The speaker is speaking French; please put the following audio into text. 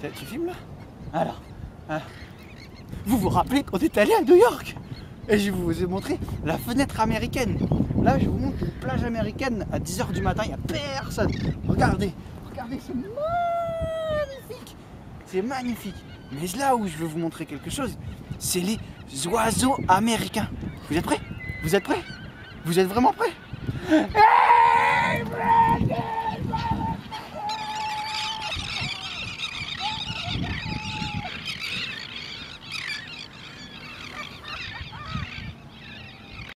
Tu, filmes là? Alors, hein vous vous rappelez qu'on est allé à New York? Et je vous ai montré la fenêtre américaine. Là, je vous montre une plage américaine à 10h du matin, il n'y a personne. Regardez, regardez, c'est magnifique. C'est magnifique. Mais là où je veux vous montrer quelque chose, c'est les oiseaux américains. Vous êtes prêts? Vous êtes prêts? Vous êtes vraiment prêts? Eh